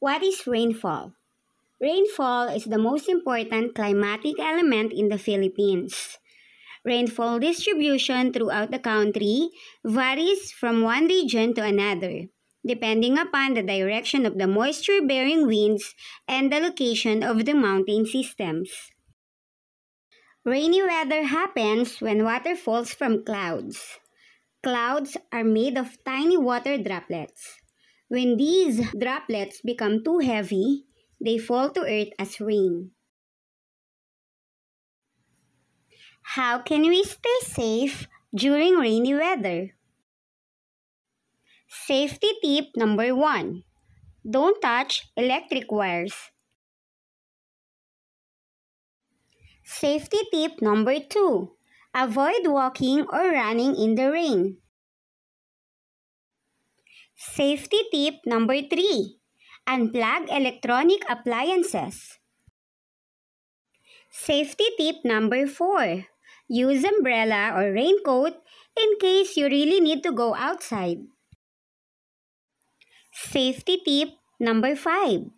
What is rainfall? Rainfall is the most important climatic element in the Philippines. Rainfall distribution throughout the country varies from one region to another, depending upon the direction of the moisture-bearing winds and the location of the mountain systems. Rainy weather happens when water falls from clouds. Clouds are made of tiny water droplets. When these droplets become too heavy, they fall to earth as rain. How can we stay safe during rainy weather? Safety tip number one Don't touch electric wires. Safety tip number two Avoid walking or running in the rain. Safety tip number 3. Unplug electronic appliances. Safety tip number 4. Use umbrella or raincoat in case you really need to go outside. Safety tip number 5.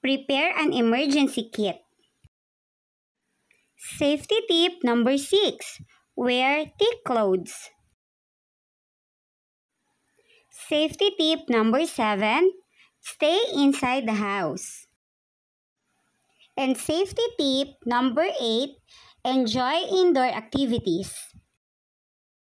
Prepare an emergency kit. Safety tip number 6. Wear thick clothes. Safety tip number 7. Stay inside the house. And safety tip number 8. Enjoy indoor activities.